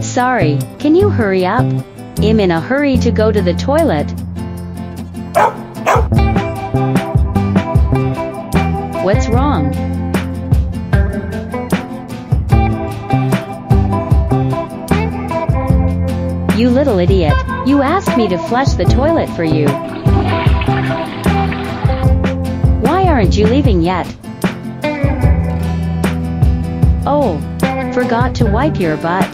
Sorry, can you hurry up? I'm in a hurry to go to the toilet. What's wrong? You little idiot, you asked me to flush the toilet for you. Why aren't you leaving yet? Oh, Forgot to wipe your butt.